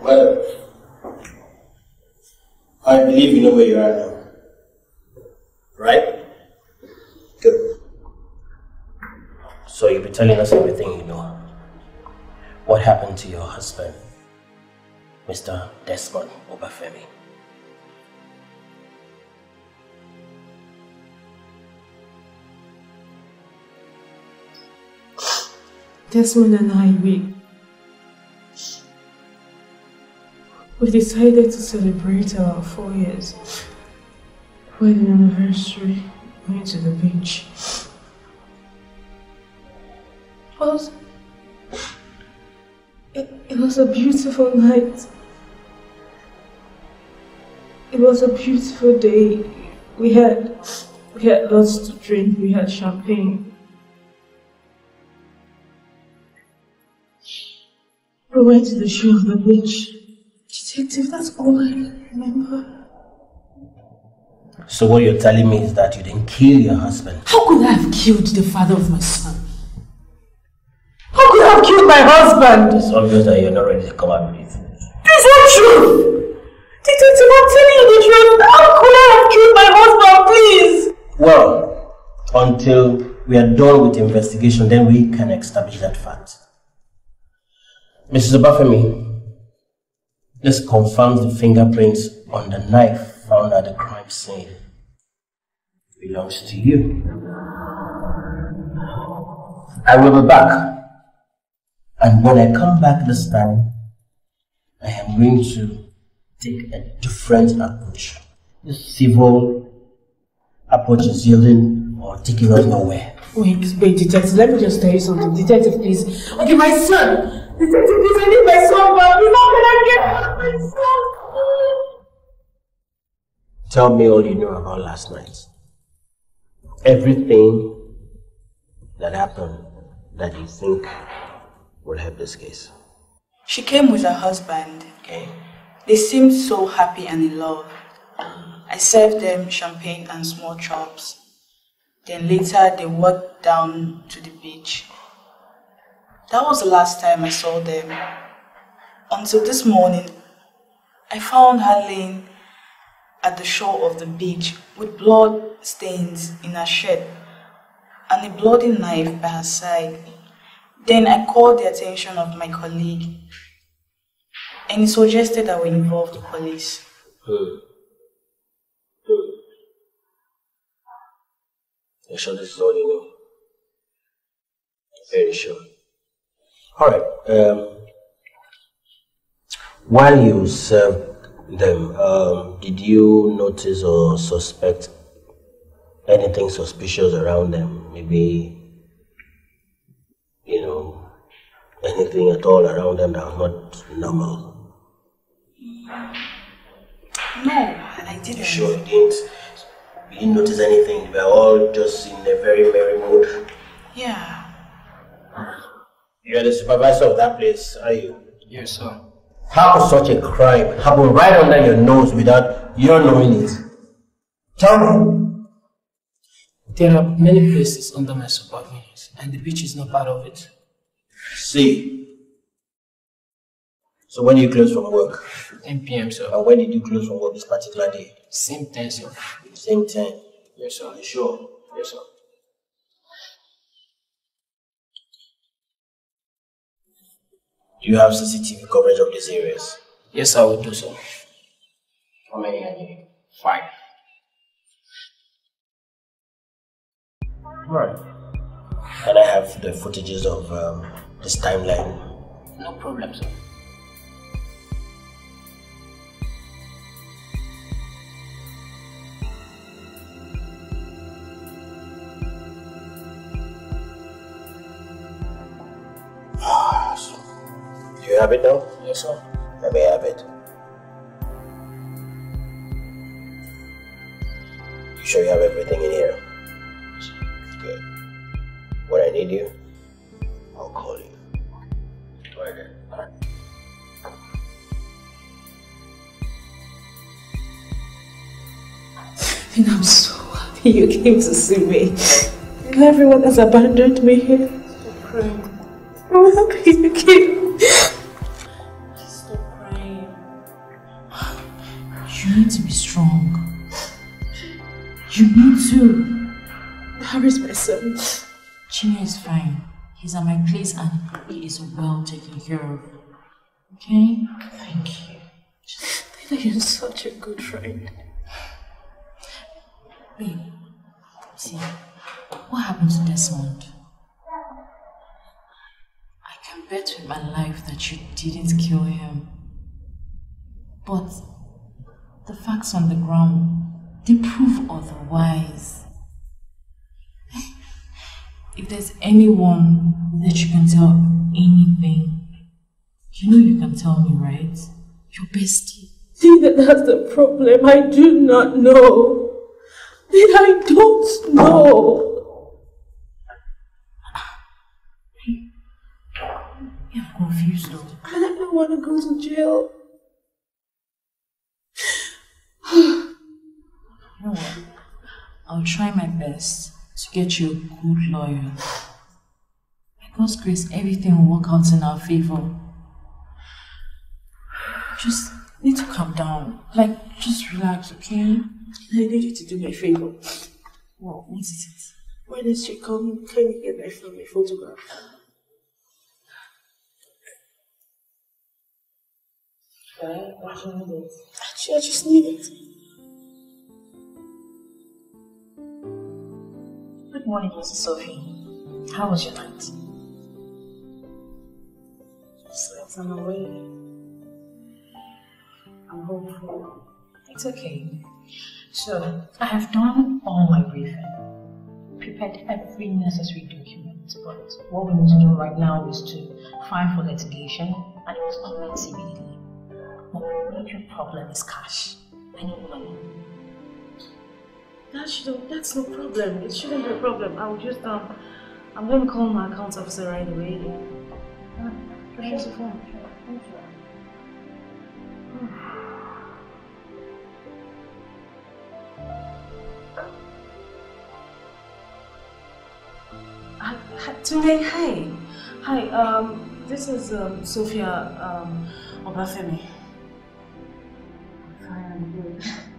Well, I believe you know where you are now. Right? Good. So you'll be telling us everything you know. What happened to your husband, Mr. Desmond Obafemi? Desmond and I, we we decided to celebrate our four years wedding anniversary going to the beach. It was, it, it was a beautiful night. It was a beautiful day. We had we had lots to drink, we had champagne. We went to the shore of the beach. Detective, that's all I remember. So what you're telling me is that you didn't kill your husband? How could I have killed the father of my son? How could I have killed my husband? It's obvious that you're not ready to come out with it. It's not true! Detective, I'm telling you the truth. How could I have killed my husband, please? Well, until we are done with the investigation, then we can establish that fact. Mrs. Obafemi, this confirms the fingerprints on the knife found at the crime scene belongs to you. I will be back. And when I come back this time, I am going to take a different approach. This civil approach is yielding or taking us nowhere. Wait, wait, detective, let me just tell you something. Detective, please. Okay, my son! Detective, please, I need my son back. Please, how can I get my son? Tell me all you know about last night. Everything that happened that you think will help this case. She came with her husband. Okay? They seemed so happy and in love. I served them champagne and small chops. Then later they walked down to the beach. That was the last time I saw them. Until this morning, I found her laying at the shore of the beach with blood stains in her shirt and a bloody knife by her side. Then I called the attention of my colleague and he suggested that we involve the police. Hmm. Hmm. You sure this is all you know? Very sure. Alright, um, while you served them, um, did you notice or suspect anything suspicious around them? Maybe, you know, anything at all around them that was not normal? No, I didn't. You sure you didn't? You didn't notice anything? We were all just in a very merry mood. Yeah. You're the supervisor of that place, are you? Yes, sir. How could such a crime happen right under your nose without you knowing it? Tell me. There are many places under my supervision, and the beach is not part of it. See. So when do you close from work? 10 p.m., sir. And when did you close from work this particular day? Same time, sir. Same time. Yes, sir. Are you sure? Yes, sir. Do you have CCTV coverage of these areas? Yes, I will do so. How many are you? Five. Right. Can I have the footages of um, this timeline? No problem, sir. Have it now? Yes, sir. Let me have it. You sure you have everything in here? Good. When I need you, I'll call you. Right then. And I'm so happy you came to see me. And everyone has abandoned me here. I'm happy you came. To be strong. You need to. How is my son? Jimmy is fine. He's at my place and he is well taken care of. Okay? Thank you. You're such a good friend. Babe, see, what happened to Desmond? I can bet with my life that you didn't kill him. But the facts on the ground, they prove otherwise. If there's anyone that you can tell anything, you know you can tell me, right? Your bestie. See that that's the problem. I do not know. That I don't know. You're confused though. I don't want to go to jail. You know what? I'll try my best to get you a good lawyer. By God's grace, everything will work out in our favor. Just need to calm down. Like, just relax, okay? I need you to do me a favor. What, what is it? When is she come? Can you get my family photograph? Okay, what do I just need it. Good morning, Mrs. Sophie. How was your night? Slept on my way. I'm hopeful. It's okay. So, I have done all my briefing, prepared every necessary document, but what we need to do right now is to file for litigation and it was not immediately. My major problem is cash. I need money. That should, that's no problem. It shouldn't be a problem. I will just, um, I'm going to call my account officer right away. Uh, Here's the phone. Thank you. Hi, hi- Tunde, hi. Hi, um, this is um, Sophia um, Obafemi.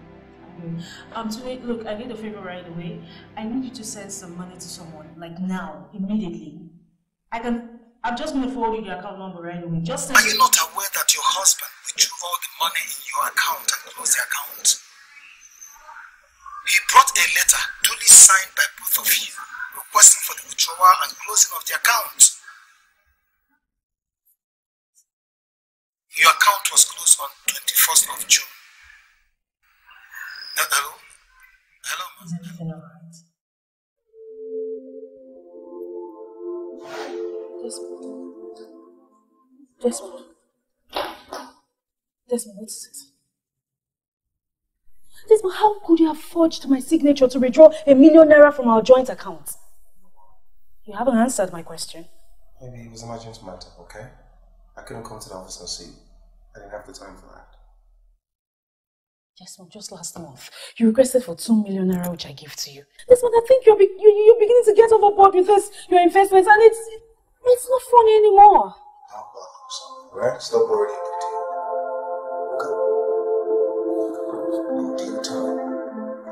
Um, Tunde, look, I need a favor right away. I need you to send some money to someone, like now, immediately. I can, I'm just going to forward you the account number right away. Just send Are you not aware that your husband withdrew all the money in your account and closed the account? He brought a letter duly signed by both of you requesting for the withdrawal and closing of the account. Your account was closed on 21st of June. Hello? Hello, ma'am. Is everything alright? Desmond. Desmond. Desmond, what is it? Desmond, how could you have forged my signature to withdraw a million naira from our joint account? You haven't answered my question. Maybe it was an emergency matter, okay? I couldn't come to the office and see you. I didn't have the time for that. Desmond, just last month, you requested for two million naira, which I gave to you. Desmond, I think you're, be- you, you're beginning to get overboard with this, your investments, and it's, it's not funny anymore. About yourself, alright? Stop worrying. Okay. In due time,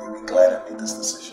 you'll be glad I made this decision.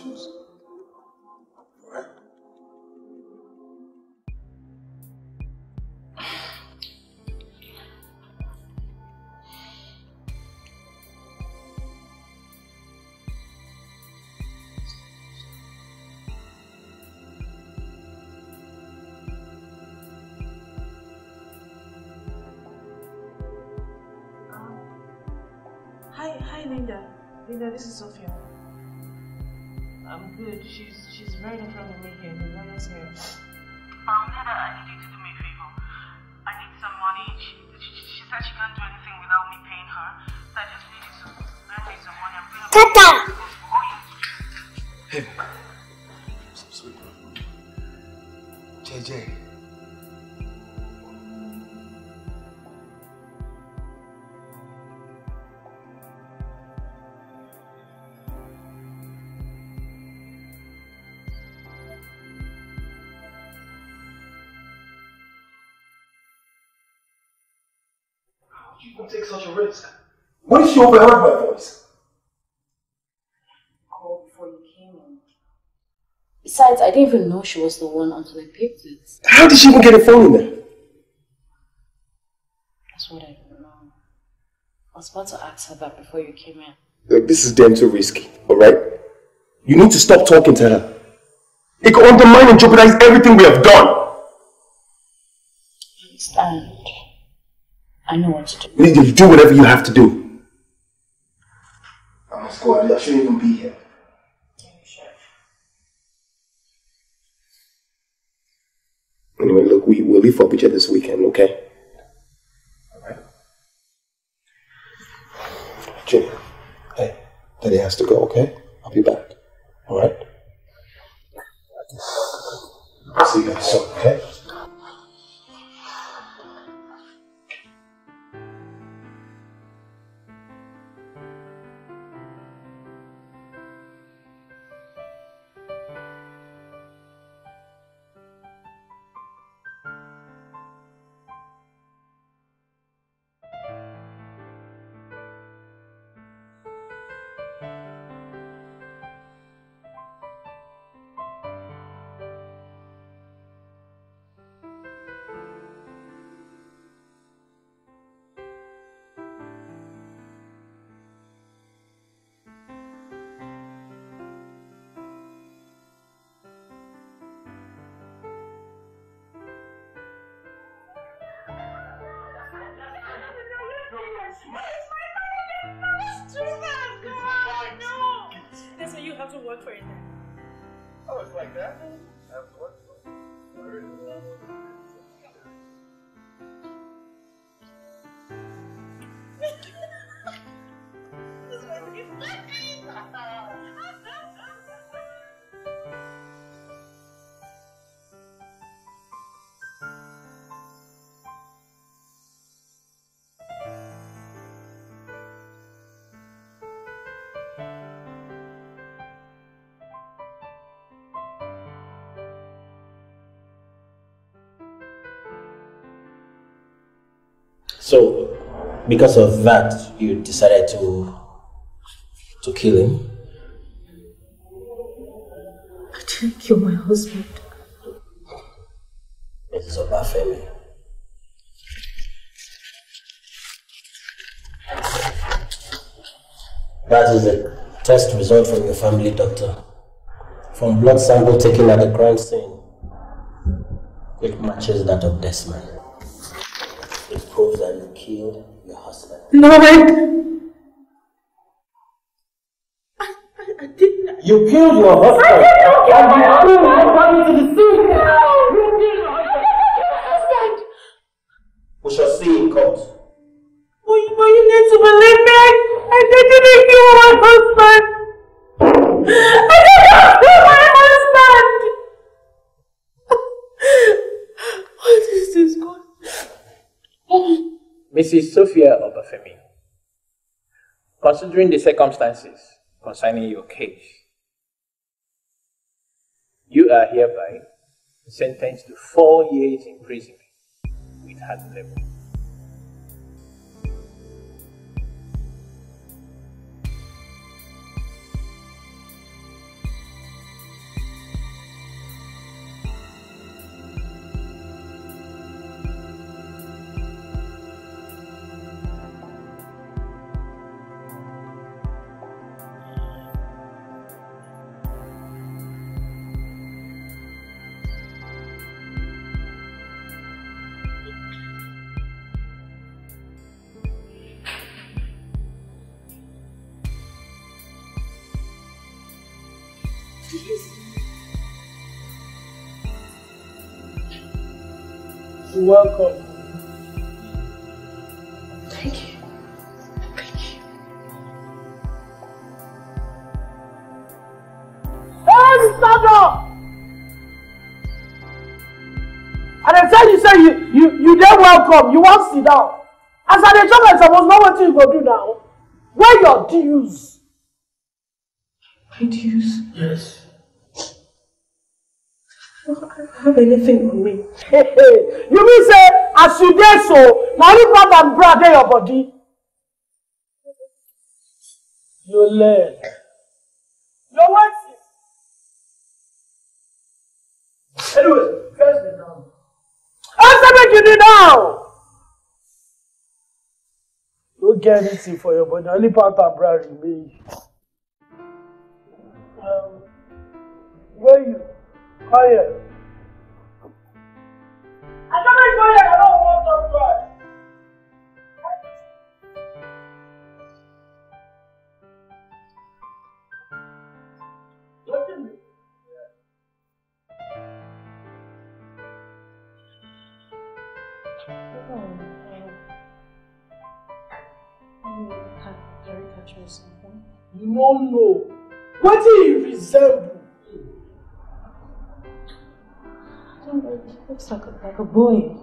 take such a risk? What if she overheard my voice? Call before you came in. Besides, I didn't even know she was the one until I picked it. How did she even get a phone in there? That's what I don't know. I was about to ask her that before you came in. Look, this is damn too risky, alright? You need to stop talking to her. It could undermine and jeopardize everything we have done. I understand. I know what to do. You need to do whatever you have to do. I must go. I shouldn't even be here. Anyway, look, we, we'll leave for Abuja this weekend, okay? Alright. Jimmy, hey, Daddy has to go, okay? I'll be back. Alright? See you guys soon, okay? So, because of that, you decided to to kill him. I didn't kill my husband. Mrs. Obafemi. That is the test result from your family doctor. From blood sample taken at the crime scene, it matches that of Desmond. Proves that you killed your husband. No, I, You killed your husband! We shall see in court. But, but you need to believe me. I, I didn't kill my husband. I didn't kill my husband. What is this God? Mrs. Sophia Obafemi, considering the circumstances concerning your case, you are hereby sentenced to four years imprisonment with hard labor. Welcome, you wan sit down. As I dey I suppose know wetin you go do now. Where your dues? My dues. Yes. I don't have anything on me. Hey, hey. You mean say as you dey so, na only blood and bra dey your body? Your leg. Your wetin? Anyway, first the down. Answer me, you now! Don't get anything for your body. Only part of bra remain. Um, where you? Quiet. I don't know quiet. I don't want to cry. You don't know. What do you resemble? Looks like a, like a boy.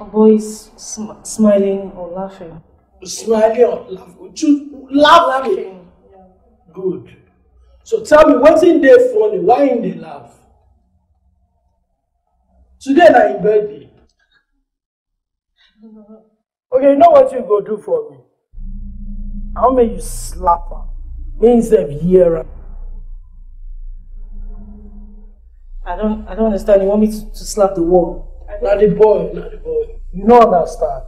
A boy is sm- smiling or laughing. Smiling or laughing? Choose laughing. Good. So tell me, what's in there funny? Why in they laugh? Today na your birthday. Okay, you know what you go do for me? I'll make you slap her. Means them hear her. I don't I don't understand. You want me to, to slap the wall? Not the boy, not the boy. You don't understand.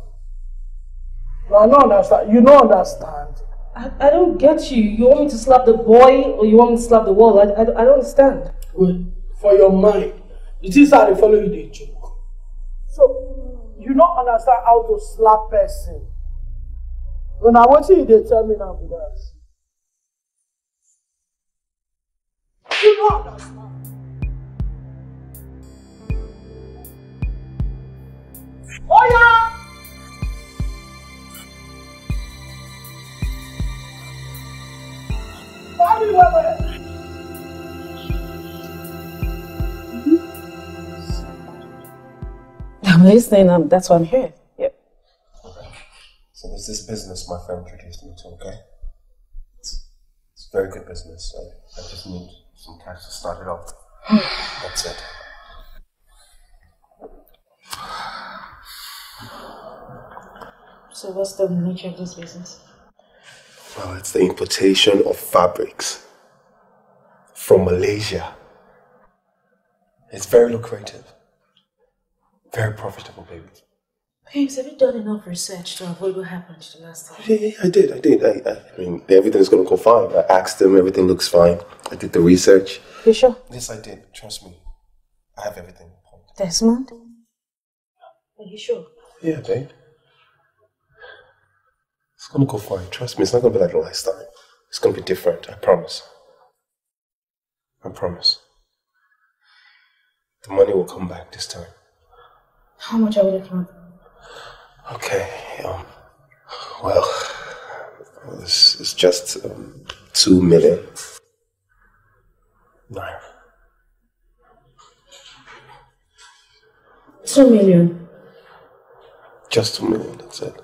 No, I don't understand. You don't understand. I, I don't get you. You want me to slap the boy or you want me to slap the wall? I, I, I don't understand. Wait, for your mind. It is how they follow you, they joke. So, you don't understand how to slap person. When I watch you, they tell me now, because. You. Oh, I'm listening. Um, that's why I'm here. So there's this business my friend introduced me to, okay? It's, it's very good business. I, I just need some cash to start it off. That's it. So what's the nature of this business? Well, it's the importation of fabrics from Malaysia. It's very lucrative. Very profitable, baby. Babes, have you done enough research to avoid what happened the last time? Yeah, yeah, I did, I did. I, I, I mean, everything's gonna go fine. I asked them, everything looks fine. I did the research. You sure? Yes, I did. Trust me. I have everything. Desmond? Are you sure? Yeah, babe. It's gonna go fine. Trust me, it's not gonna be like the last time. It's gonna be different, I promise. I promise. The money will come back this time. How much are we looking at? Okay, um, well, it's, it's just um, two million. Naira. Two million. Just two million, that's it.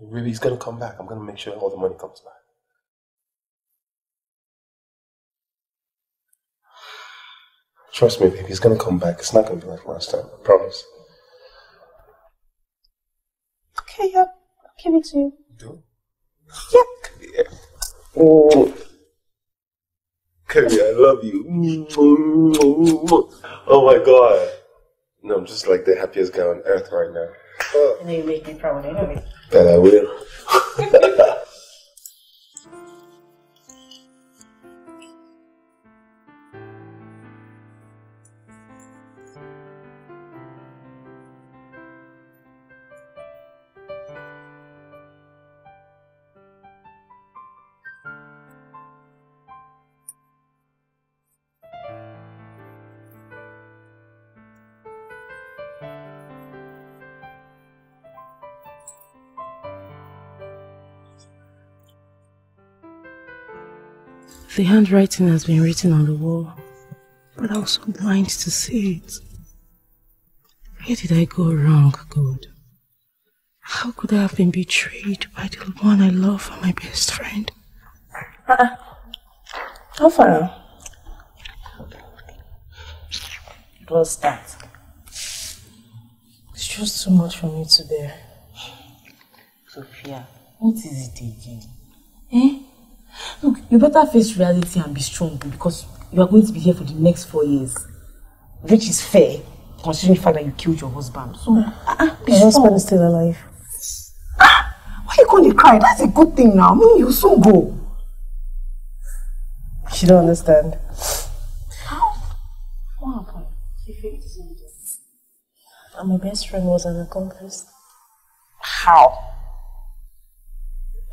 Really, he's gonna come back. I'm gonna make sure all the money comes back. Trust me, baby, he's gonna come back. It's not gonna be like last time, I promise. Okay, yeah. I'll give it to you. Do? Yeah. yeah. Oh. Kirby, I love you. Oh my god. No, I'm just like the happiest guy on earth right now. I know you make me proud. I know it. I will. The handwriting has been written on the wall, but I was so blind to see it. Where did I go wrong, God? How could I have been betrayed by the one I love and my best friend? Uh-uh. How far? What's that? It's just too much for me to bear. Sophia, what is it again? You better face reality and be strong because you are going to be here for the next four years. which is fair, considering the fact that you killed your husband. So, mm. ah, ah, uh, My husband is still alive. Ah, why are you gonna cry? That's a good thing now. I mean, you soon go. She don't understand. How? What happened? And my best friend was an accomplice. How?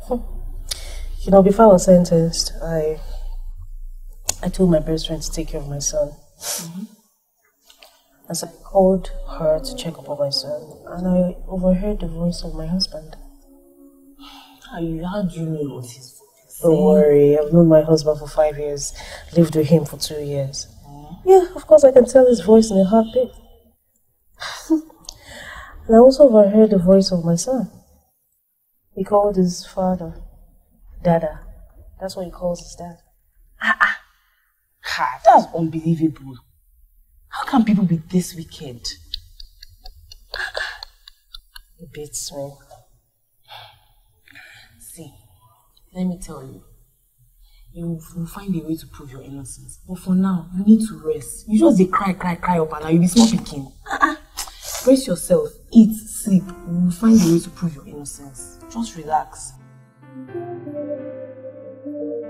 You know, before I was sentenced, I I told my best friend to take care of my son. Mm-hmm. And so I called her to check up on my son, and I overheard the voice of my husband. How you? How do you know what he's Don't worry, I've known my husband for five years, lived with him for two years. Mm-hmm. Yeah, of course I can tell his voice in a heartbeat. and I also overheard the voice of my son. He called his father Dada. That's what he calls his dad. Ah, ah. Ha, that's unbelievable. How can people be this wicked? It beats me. See, let me tell you. You will find a way to prove your innocence. But for now, you need to rest. You just cry, cry, cry up and now you be small picking. Uh-uh. Brace yourself, eat, sleep. You will find a way to prove your innocence. Just relax. Eh? How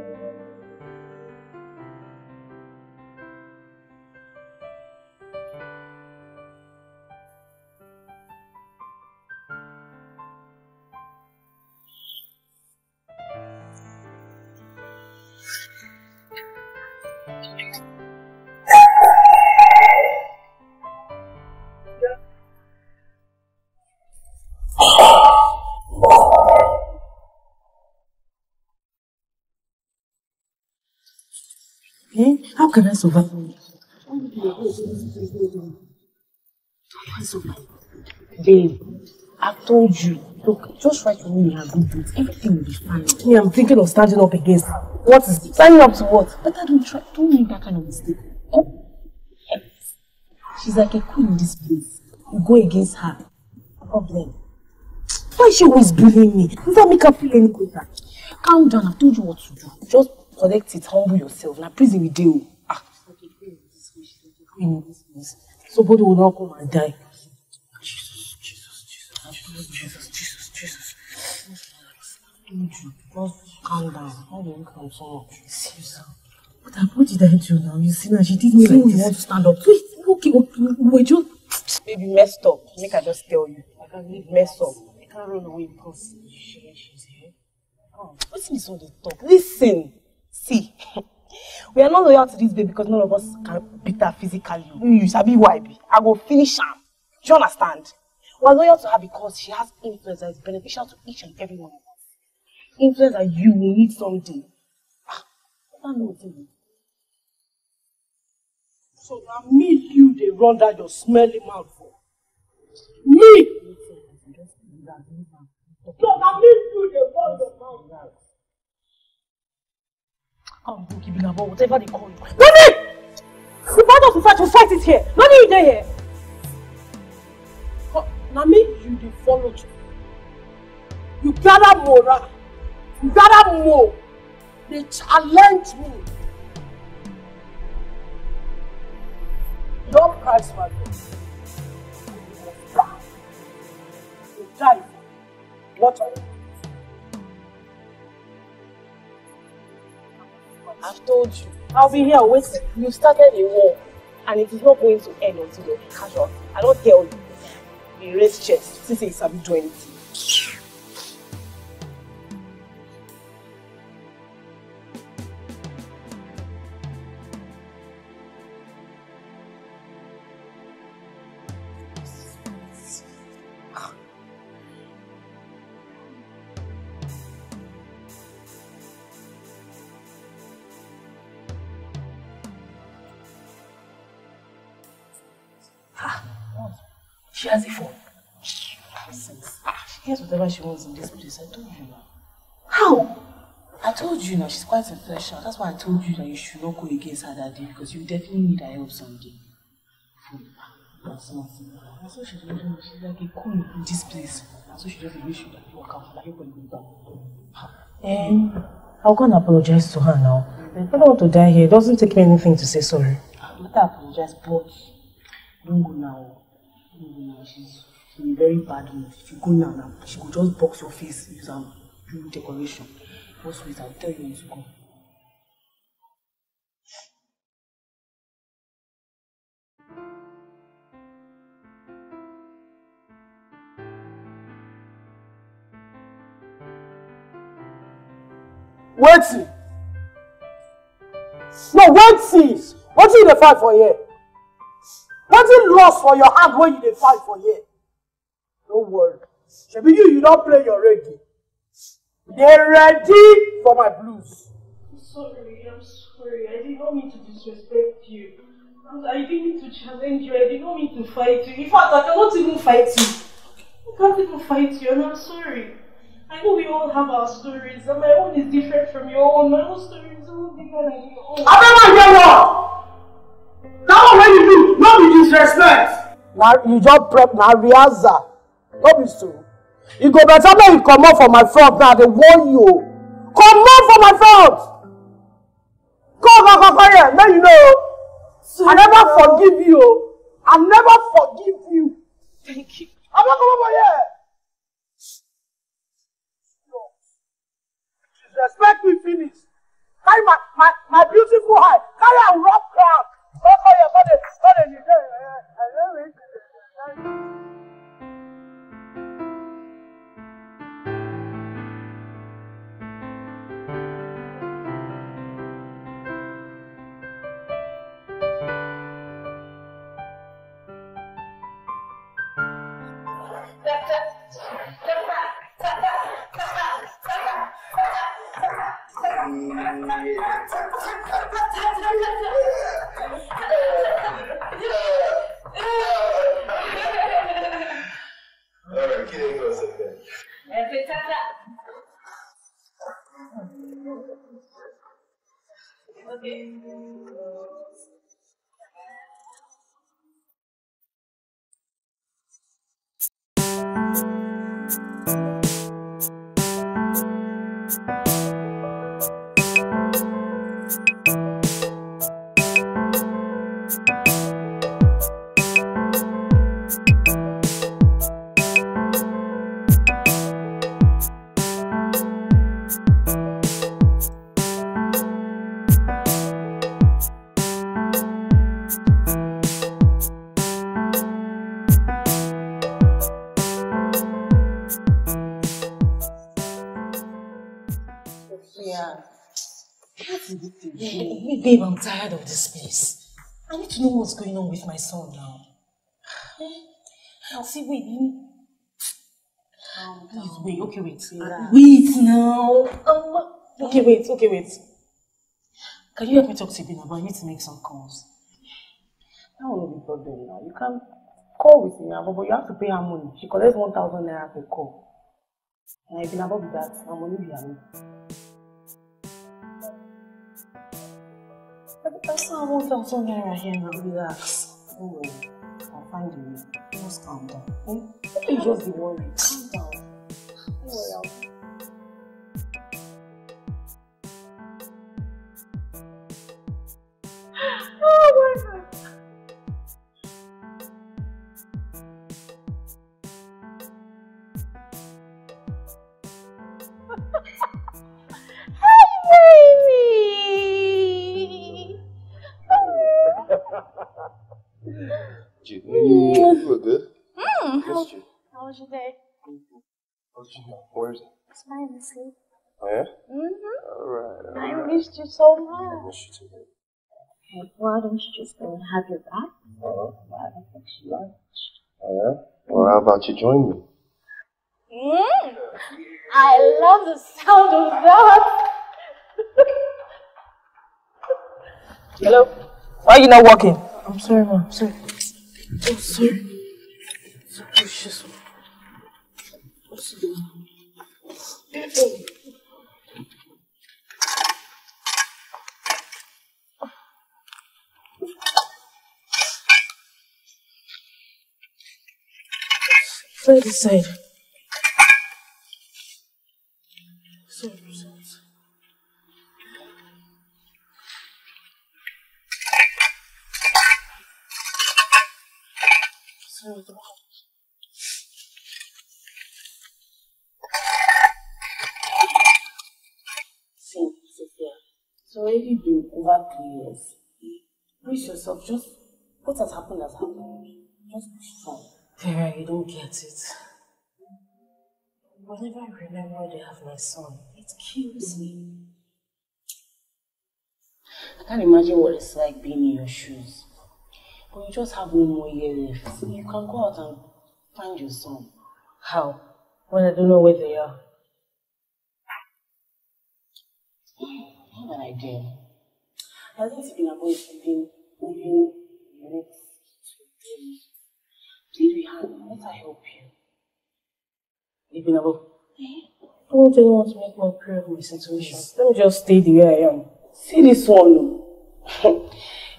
can I survive? How I survive? Babe, I've told you. Look, just write for me in her good books. Everything will be fine. Me, I'm thinking of standing up against her. What is it? Standing up to what? I don't try. Don't make that kind of mistake. Oh. She's like a queen in this place. You go against her. Problem. Why is she always bullying me? Does that make her feel any better? Calm down. I've told you what to do. Just collect it. Humble yourself. Now prison with you. In this place. Somebody will not come and die. Jesus, Jesus, Jesus, Jesus. Told you. Just calm down. How do you calm so much? Seriously. What, I- what did I do now? You see now, she did me See, like you this. want to stand up. Wait, okay, okay. Wait, just... Baby, messed up. Make I just tell you. I can leave messed up. I can't run away because she, she's here. Oh, what's this all the talk? Listen. See. we are not loyal to this baby because none of us can beat her physically. You, you sabi why be. I go finish her. Do you understand? We are loyal to her because she has influence that is beneficial to each and every one of us. Influence that you will need someday. Ah, I don't know what it is. So now me you they run that your smelly mouth for. Me! So now me you they run your mouth now. I'm not giving about whatever they call you. Nani! You want us to fight, to fight it here. Nani, you there here. So, now me you they follow you. You gather more. You gather more. They challenge me. Your price, my friend. You must die. You die. What are you? I've told you. I'll be here waiting. You started a war, and it is not going to end until you're casual. I don't tell you. You raise chest. Since you sabi Whatever she wants in this place. I told you now. How? I told you now. She's quite influential. That's why I told you that you should not go against her that day because you definitely need her help someday. That's nothing. That's what she's doing. She's like a queen in this place. That's what she just wish you that you work out like everybody will down. Um, I'll go and apologize to her now. I don't want to die here. It doesn't take me anything to say sorry. I better apologize, but Don't go now. Don't go now. She's in very bad mood. If you go now, now she will just box your face, use am do decoration. Just wait, I'll tell you to go. Wetin? No, wetin? Wetin you dey fight for here? Wetin loss for your hand when you dey fight for here? No worry. Shebi you, you don play your reggae. Dey ready for my blues. I'm sorry, I'm sorry. I did not mean to disrespect you. I didn't mean to challenge you. I did not mean to fight you. In fact, I cannot even fight you. I can't even fight you, and I'm sorry. I know we all have our stories, and my own is different from your own. My own story is all bigger than your own. Abema get what? That one wey you do no be disrespect. Na you just prep na rehearsal. No be so. E go better make you comot for my front now, I dey warn you o. Comot for my front! Come come come come here, make you know o. I never forgive you o. I never forgive you. Thank you. Abeg comot for here. Disrespect me finish. Carry my my my beautiful eye, carry am rub ground. Come come here, come dey come dey dey I Alright, kidding for a second. Okay. Babe, I'm tired of this place. I need to know what's going on with my son now. Eh? See, wait, you... Please, wait, okay, wait. Relax. Wait now. Um, okay, wait, okay, wait. Can you help me talk to Ibina, but I need to make some calls. That will not be problem now. You can call with Inabo, but you have to pay her money. She collects 1,000 naira per call. And if Inabo be that, her money be her. That's not 1,000 naira here now. Relax. Worry. I'll find way. Just calm down. Hmm? Why you just be worried? Calm down. It's fine, asleep. Oh, yeah? Mm-hmm. Alright, I alright. missed you so much. I much. miss you too. Okay, why don't you just go and have your bath? Uh-huh. While I fix lunch. Oh, yeah? Well, how about you join me? Mm. I love the sound of that. Hello? Why are you not walking? I'm sorry, ma'am. sorry. I'm sorry. So precious. What's the Play this side. Sorry, It's already been over three years. Brace yourself. Just what has happened has happened. Just push it on. Vera, you don't get it. Whenever I remember they have my son, it kills me. I can't imagine what it's like being in your shoes. But you just have one more year left. You can go out and find your son. How? When I don't know where they are. I have an idea. I think it's been about within the next two days. Please be hand. Let her help you. Even about I don't really want to make my prayer of my situation. Let me just stay the way I am. See this one.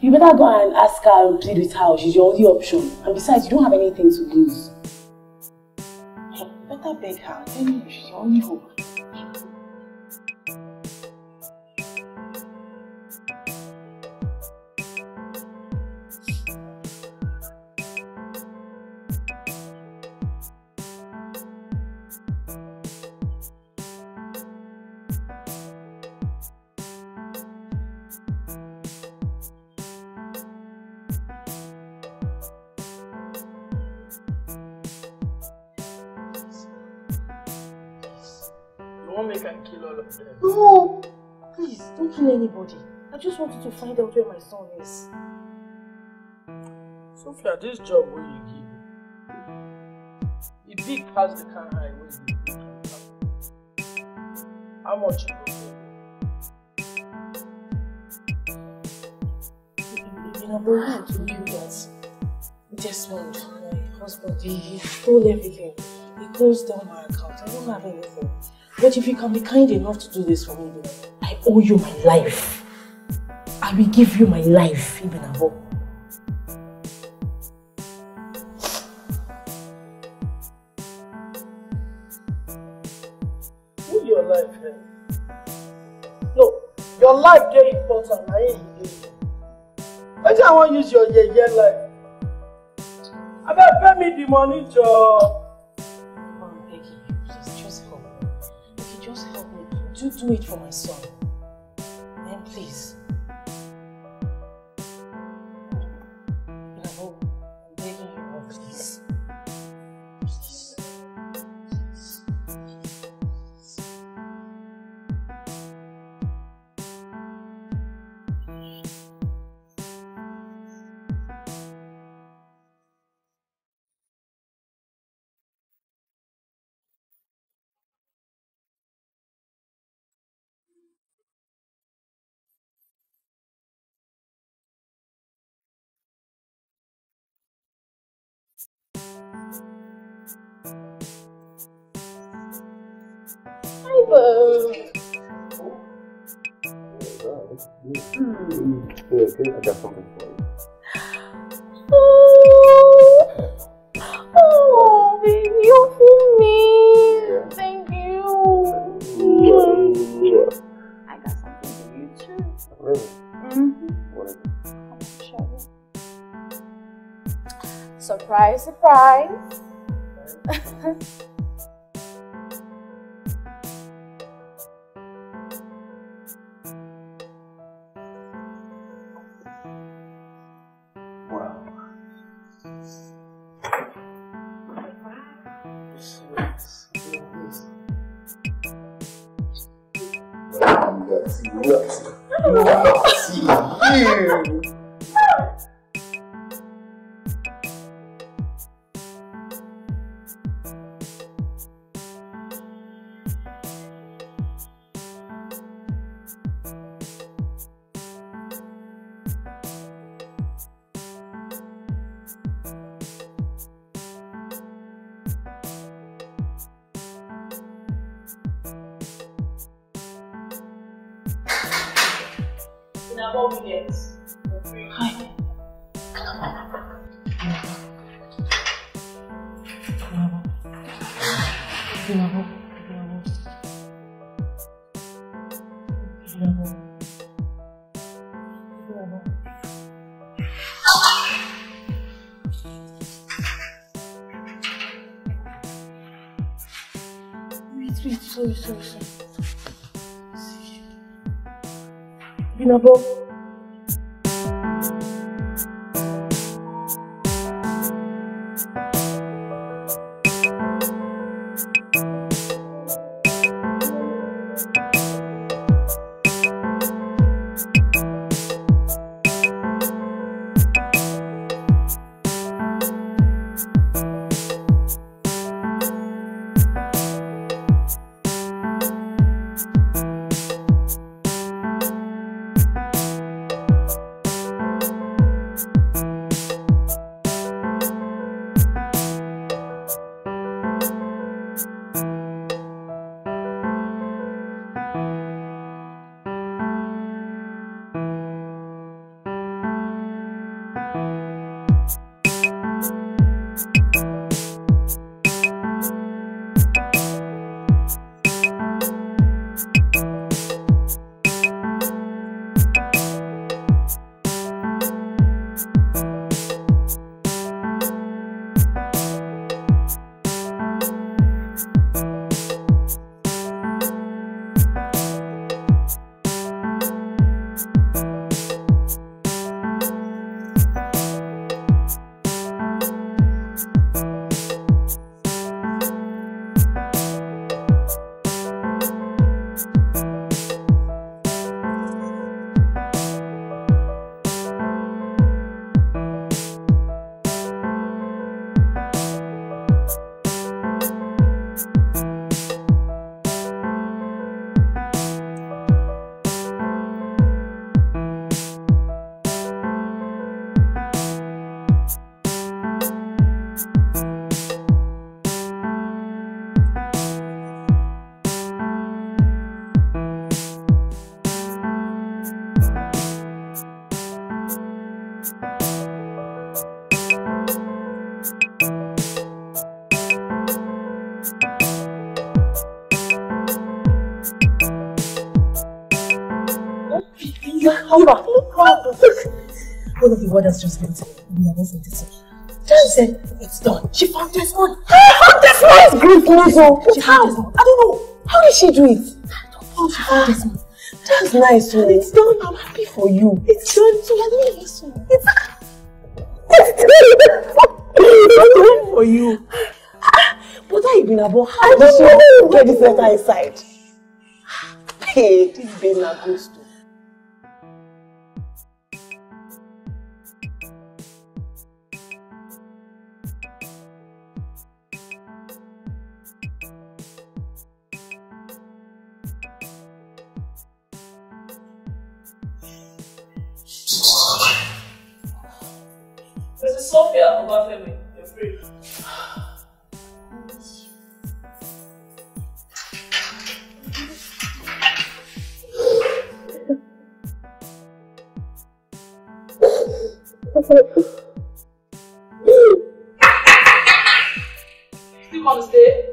you better go and ask her and plead with her. She's your only option. And besides, you don't have anything to lose. Better beg her. Tell me she's your only hope. Find out where my son is. Sophia, this job will you give me? The big pass the can I wey you. How much you go pay? You know, but I told you that Desmond, my husband, he, he stole everything. He closed down my account. I don't have anything. But if you can be kind enough to do this for me, I owe you my life. I will give you my life, even above. Who your life eh? No, your life dey important na im you dey. Wetin I wan use your yeye life? Abeg pay me the money. I'm begging you, please, just help me. If you just help me, do do it for my son. Hi, Bo. Hmm. Hmm. Yeah, okay, I got something for you. Surprise, Wait, wait, one of the warders just went to me and opened it. She said, it's done. She found Desmond. How Desmond is great news, oh. Found Desmond. I don't know. How did she do it? I don't know. She found Desmond. That's nice, oh. It's done. I'm happy for you. It's done. So you're doing this one. It's it's done. For you. But I even about how did she get this letter inside? Hey, this babe na good Sophia Obafemi, you're free. Still want to stay?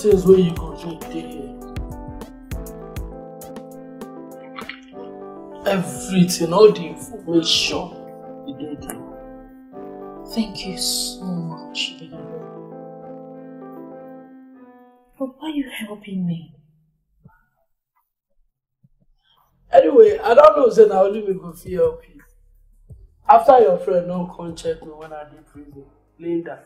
Things wey you go do dey everything all the information e dey there. Thank you so much. But why you helping me? anyway i don know say na only me go fit help you after your friend no come check me when i dey prison linda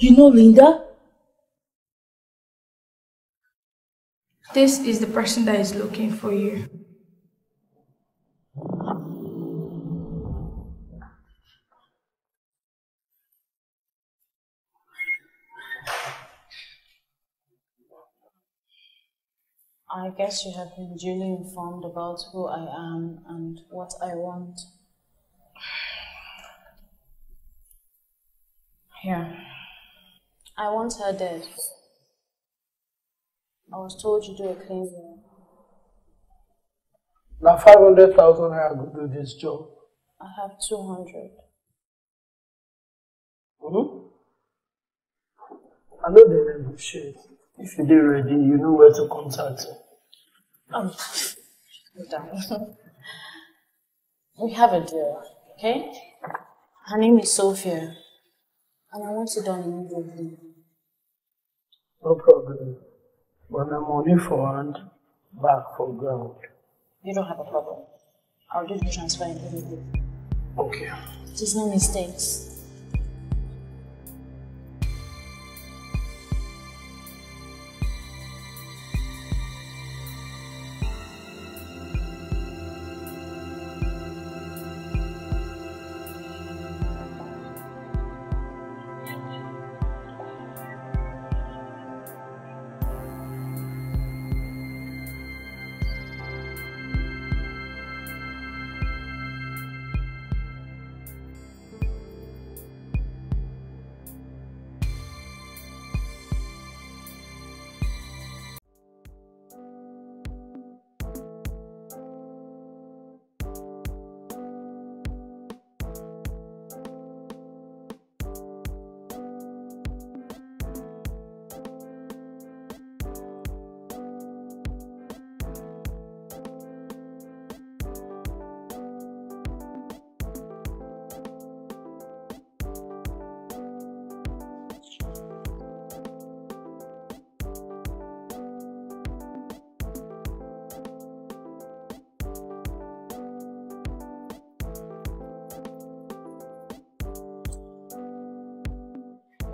You know Linda? This is the person that is looking for you. I guess you have been duly informed about who I am and what I want. Here. I want her dead. I was told to do a clean room. na five hundred thousand naira go do this job. I have 200. Mm-hmm. I know they negotiate. If you dey ready, you know where to contact me. Um, down. we have a deal, okay? Her name is Sophia, and I want it done immediately. No problem. But na money for hand, back for ground. You don't have a problem. I'll do the transfer immediately. Okay. There's no mistakes.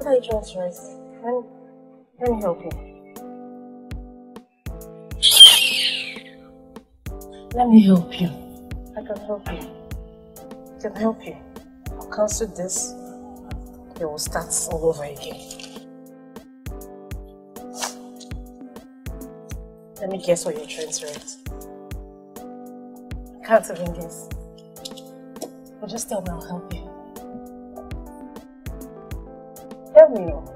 Are you to raise? Let me, let me help you. Let me help you. I can help you. I can help you. I'll cancel this. It will start all over again. Let me guess what you're trying to write. I can't even guess. But just tell me I'll help you. Tell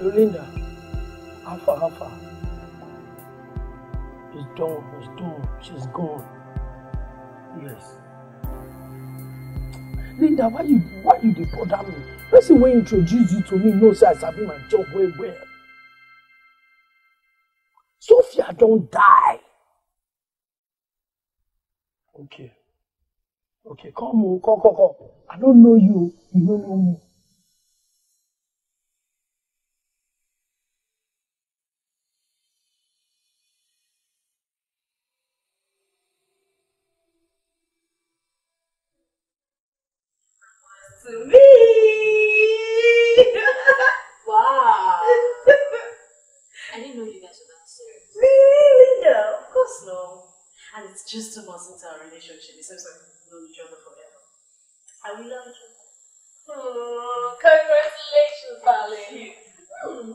Linda. How far? It's done, it's done. She's gone. Yes. Linda, why you why you dey bother me? Person wey introduce you to me know say I sabi my job well well. Sophia don die. Okay. Okay, come o, come, come, come. I don't know you, you don't know me. Our relationship. It seems like we've known each other forever. And we love each other. Oh, congratulations, darling. Hmm.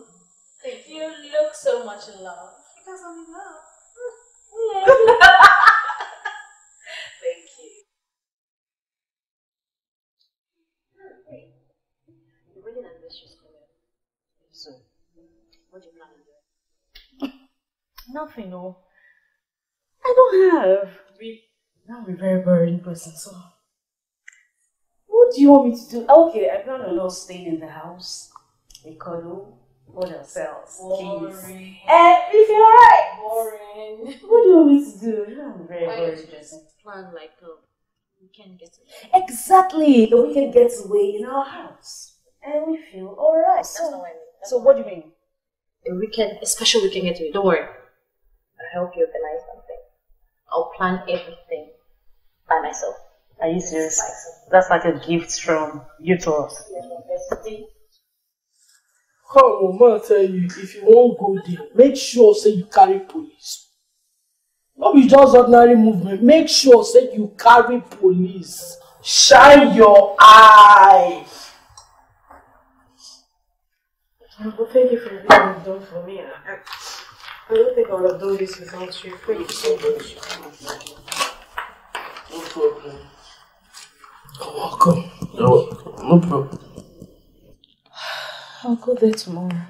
You You look so much in love. Because I'm in love. Thank you. You're really ambitious, Colin. So, what do you plan on doing? Nothing, no. I don't have. We, now we're very boring person, so. What do you want me to do? Okay, I plan on us staying in the house. We cuddle, hold ourselves. Boring. Eh, and we feel alright. Boring. What do you want me to do? You know, I'm very Why boring person. just plan like a weekend get Exactly. The weekend gets away in our house. And we feel alright. That's So, not what I mean. That's so what do you mean? A weekend, a special weekend getaway. Don't worry. I'll help you organize something. I'll plan everything by myself. Are you serious? That's like a gift from you to us. Come on, man, tell you, if you won't go there, make sure say you carry police. No be just ordinary movement, make sure say you carry police. Shine your eye. Well, thank you for everything you've done for me. I, I don't think I would have done this without you. Thank you so much. No problem. You're welcome. You're welcome. No problem. I'll go there tomorrow.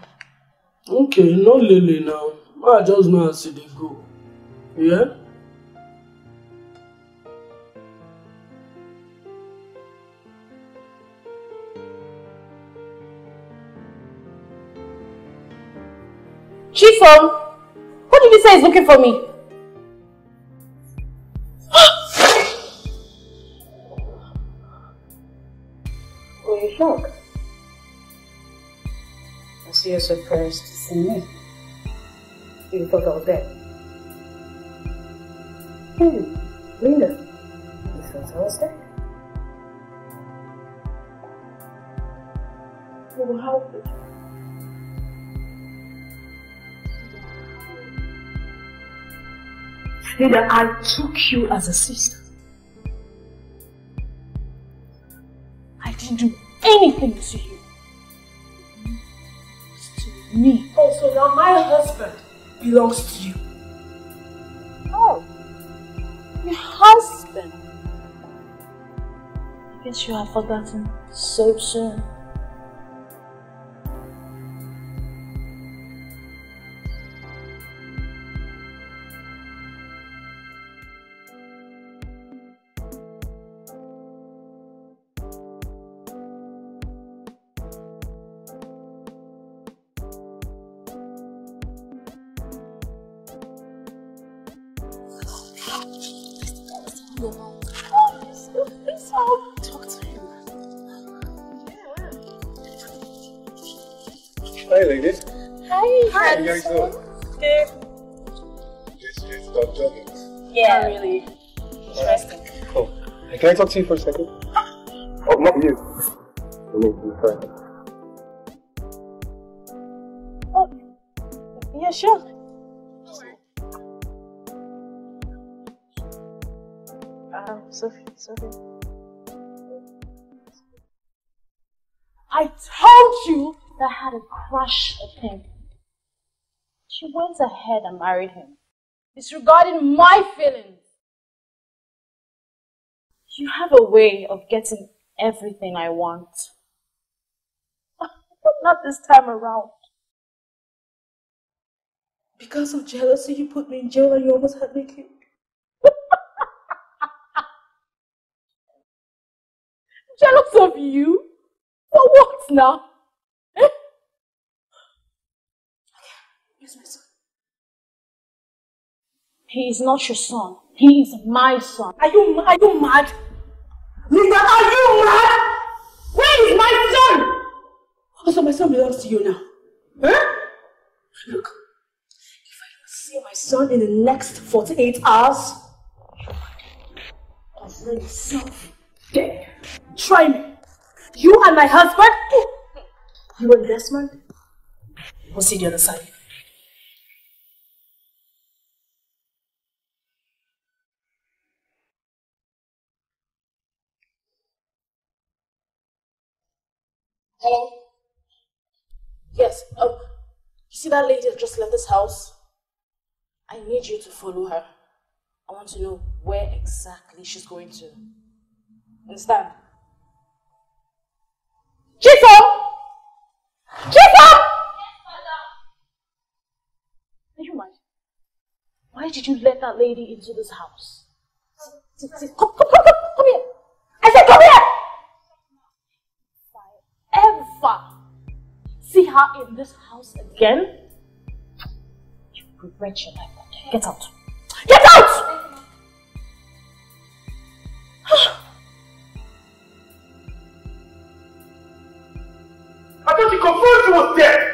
Okay, no Lily now. I just know as they go. Yeah? Chisom, um, who did you say is looking for me? I see you're surprised to see me. You thought I was dead. Hey, Linda. You thought I was dead? Well, how could? Linda, I took you as a sister. I didn't do anything to you. Me. Oh, now my husband belongs to you. Oh, your husband. I guess you have forgotten so soon. Jogging. Yeah, really. Interesting. Cool. Can I talk to you for a second? Oh, not you. I mean, your friend. Yeah, sure. Uh, Sophie, Sophie. I told you that I had a crush on him. She went ahead and married him, disregarding my feelings. You have a way of getting everything I want. But not this time around. Because of jealousy, you put me in jail and you almost had me killed. Jealous of you? For what now? Where's my son? He is not your son. He is my son. Are you, are you mad? Linda, are you mad? Where is my son? Also, my son belongs to you now. Huh? Look, if I don't see my son in the next 48 hours, consider yourself dead. Try me. You and my husband? You and Desmond? We'll see the other side. Hello? Yes, um, you see that lady that just left this house? I need you to follow her. I want to know where exactly she's going to. Understand? Chisom! Chisom! Never mind. Why did you let that lady into this house? Come, come, come, come, come here! I said come here! Ever see her in this house again, you regret your life. Get out. Get out! I thought you confirmed she was dead.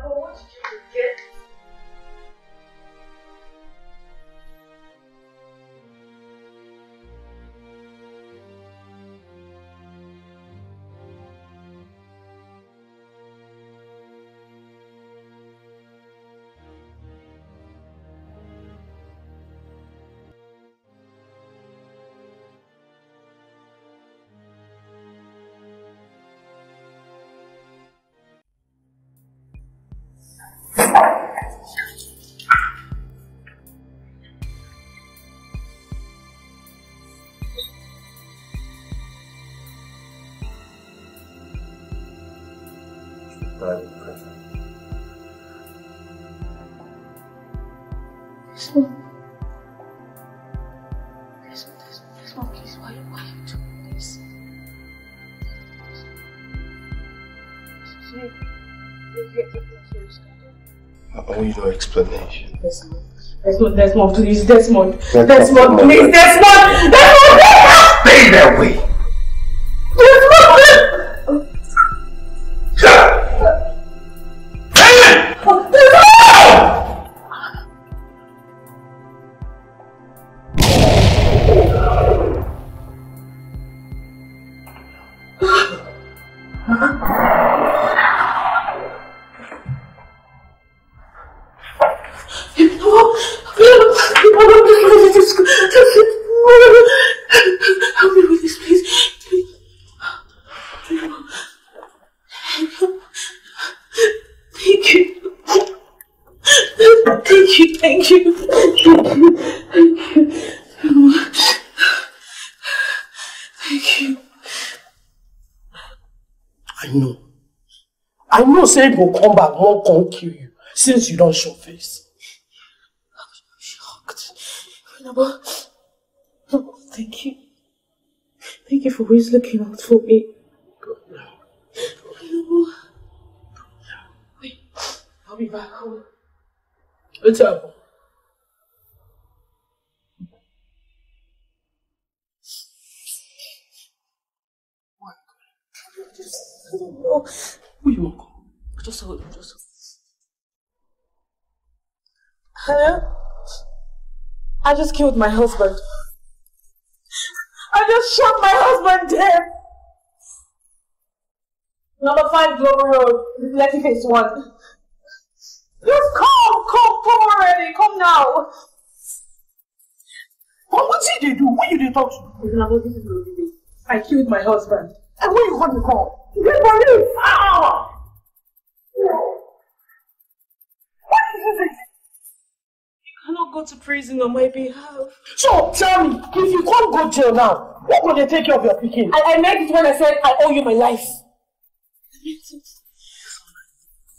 Dinabo, what did you please, why, why are doing this? I owe you no explanation. Desmond, Desmond, Desmond, please, Desmond. Let's Desmond, talk please. Desmond! Desmond, Stay that way! It will come back, won't come kill you, since you don't show face. Dinabo, oh, thank you. Thank you for always looking out for me. Dinabo. Wait, I'll be back home. What's happened? I don't know. Who you want? Just hold on, just hold on. Hello? I just killed my husband. I just shot my husband dead. Number five Glover Road, Letty Phase One. Just come, come, come already, come now. What did they do? What you they talk to? I killed my husband. And when you want to call? The police! Ah! What is this? Cannot go to prison on my behalf. So tell me, if you can't go jail now, what will they take care of your picking? I, I meant it when I said I owe you my life.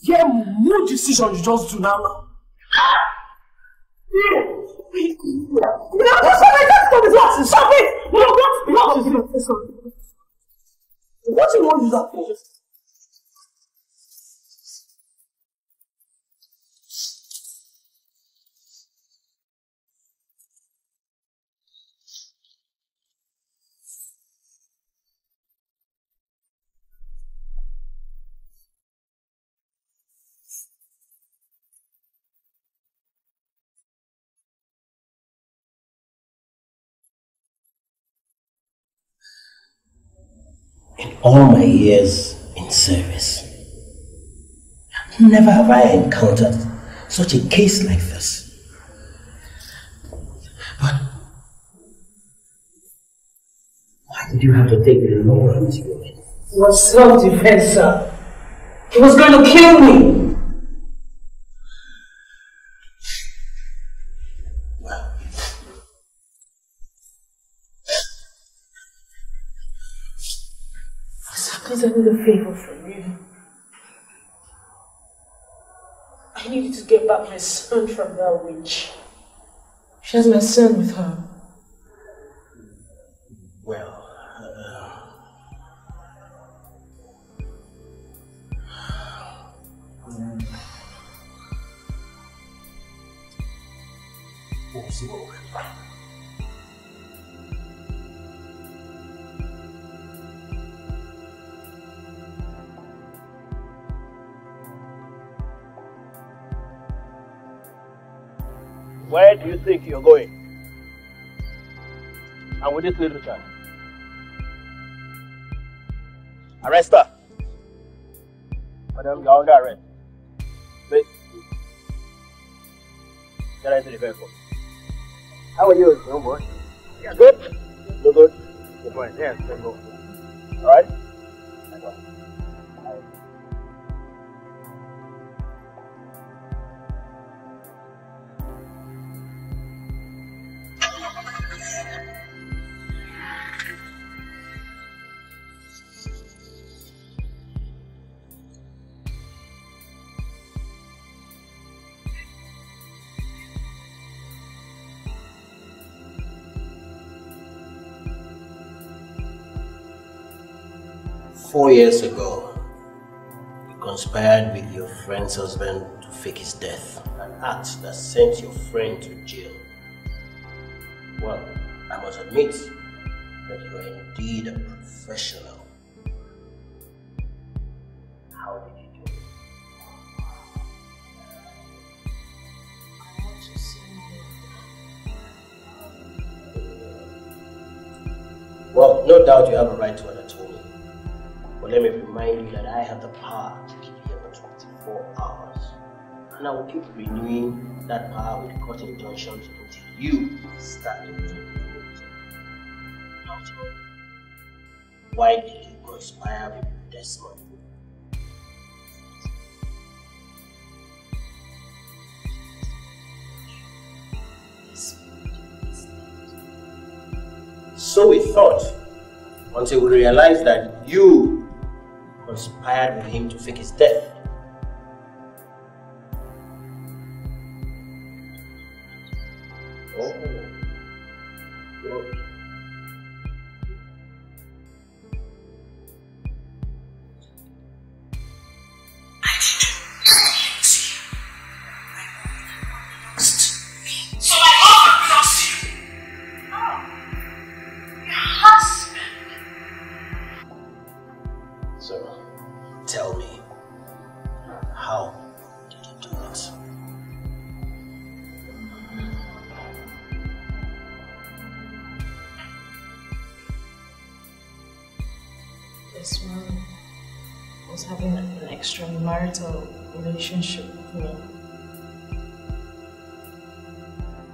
Yeah, no decision you just do now. what what? Stop it! No, what? What? What you want to do that for? All my years in service, never have I encountered such a case like this. But why did you have to take the law into your hands? It was self-defense, sir. He was going to kill me. Get back my son from that witch. She has my son with her. Well, uh, we'll see what Where do you think you're going? And with this little child? Arrest her. Madam, you're under arrest. Wait. Get into the vehicle. How are you, young boy? Yeah, good. You're good. Good boy. Yes, let's go. All right? Four years ago, you conspired with your friend's husband to fake his death, an act that sent your friend to jail. Well, I must admit that you are indeed a professional. How did you do it? Well, no doubt you have a right to anatomy. Let me remind you that I have the power to keep you here for 24 hours. And I will keep renewing that power with court injunctions until you start to do Why did you conspire with Desmond? So we thought, until we realized that you conspired with him to fake his death. An extramarital relationship with me.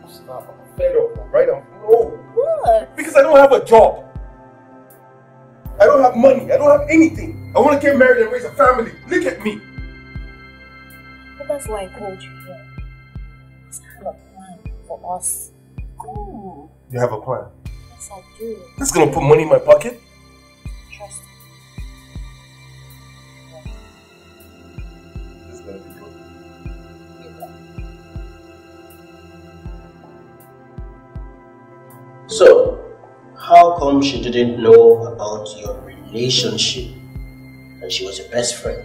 Stop. I'm fed up. Right? I'm no. What? Because I don't have a job. I don't have money. I don't have anything. I want to get married and raise a family. Look at me. But that's why I called you here. I have a plan for us. Ooh, You have a plan. yes I do. That's gonna put money in my pocket. She didn't know about your relationship and she was your best friend?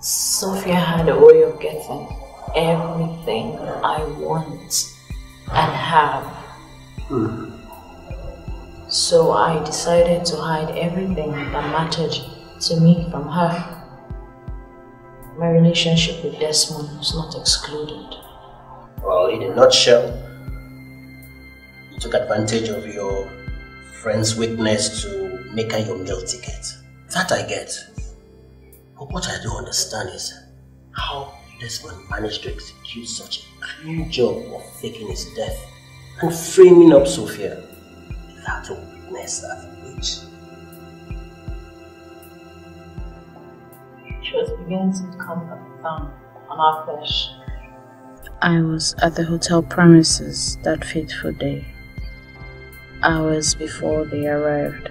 Sophia had a way of getting everything I want and have. Hmm. So I decided to hide everything that mattered to me from her. My relationship with Desmond was not excluded. Well, in a nutshell, you took advantage of your friend's weakness to make her your meal ticket. That I get. But what I don't understand is how Desmond managed to execute such a clean job of faking his death and framing up Sophia without a witness as a come down on our flesh. I was at the hotel premises that fateful day, hours before they arrived.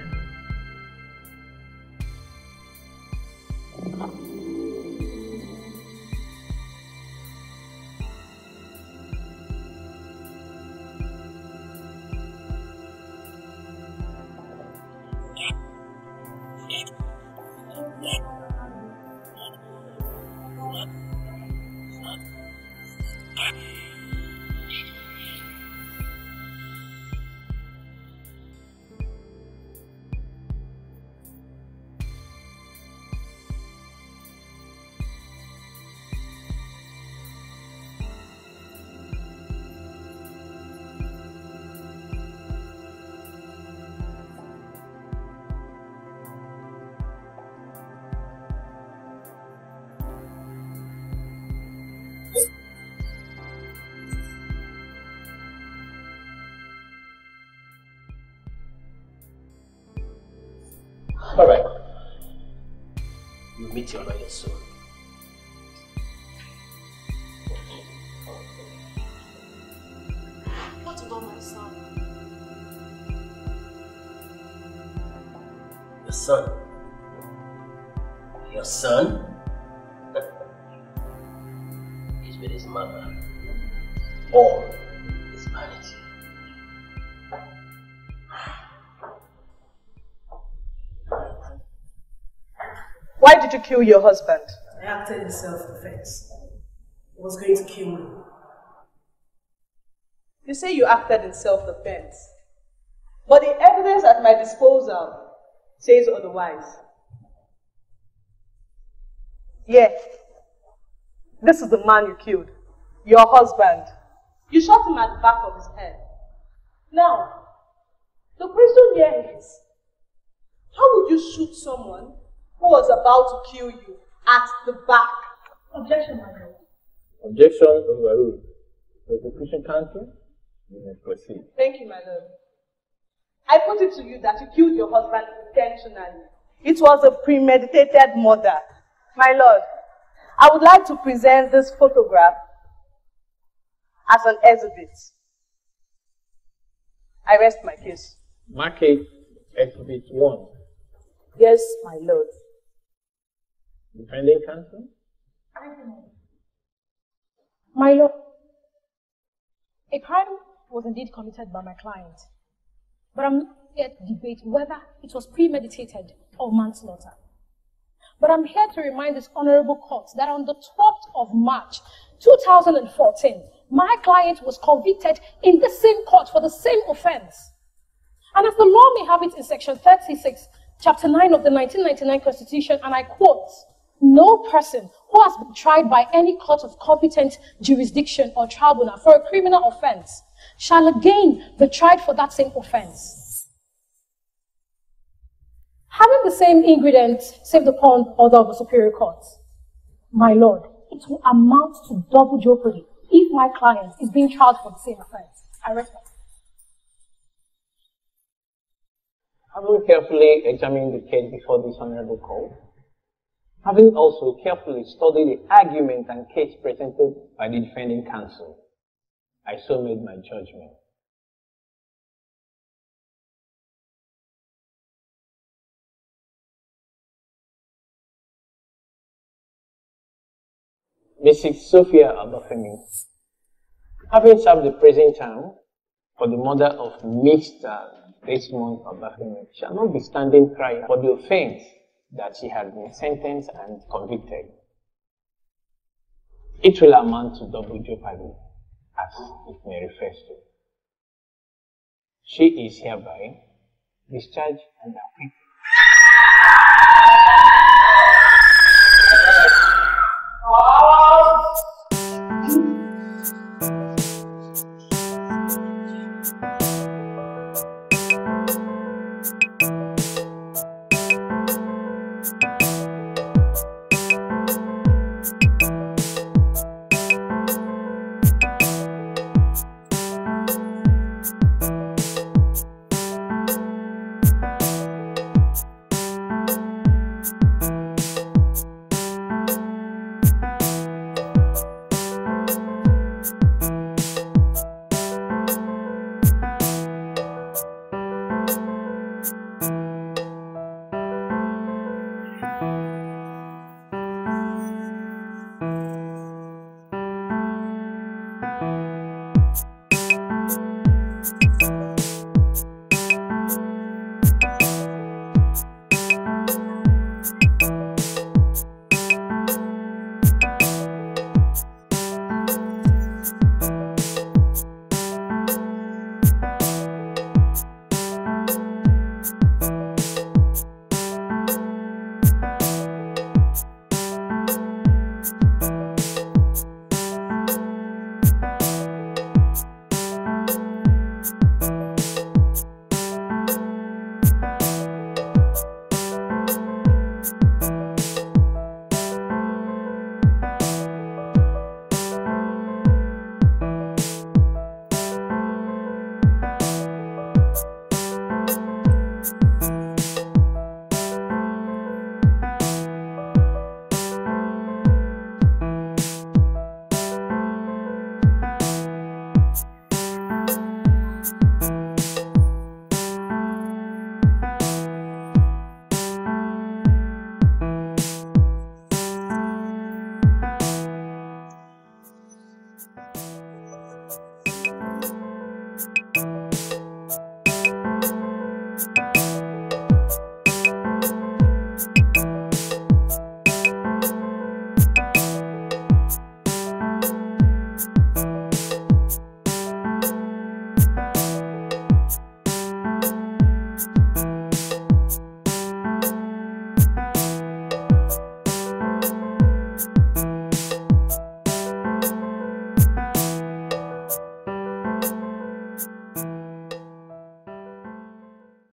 Meet your soon. What about my son? Your son. Your son? You kill your husband? I acted in self-defense. He was going to kill me. You say you acted in self-defense. But the evidence at my disposal says otherwise. Yes. This is the man you killed. Your husband. You shot him at the back of his head. Now, the question here is, how would you shoot someone who was about to kill you at the back? Objection, my lord. Objection overruled. Prosecution counsel, you may proceed. Thank you, my lord. I put it to you that you killed your husband intentionally. It was a premeditated murder. My lord, I would like to present this photograph as an exhibit. I rest my case. Market Exhibit 1. Yes, my lord. Defending counsel? My lord, a crime was indeed committed by my client, but I'm not here to debate whether it was premeditated or manslaughter. But I'm here to remind this honorable court that on the 12th of March 2014, my client was convicted in the same court for the same offense. And as the law may have it in section 36, chapter 9 of the 1999 Constitution, and I quote, no person who has been tried by any court of competent jurisdiction or tribunal for a criminal offense shall again be tried for that same offense. Having the same ingredients saved upon order of the superior court, my lord, it will amount to double jeopardy if my client is being charged for the same offense. I respect. Having carefully examined the case before this honorable court, having also carefully studied the argument and case presented by the defending counsel, I so made my judgment. Mrs. Sophia Abafemi, having served the present term for the murder of Mr. Desmond Abafemi, shall not be standing trial for the offense that she had been sentenced and convicted. It will amount to double jeopardy, as it may refer to. She is hereby discharged and acquitted.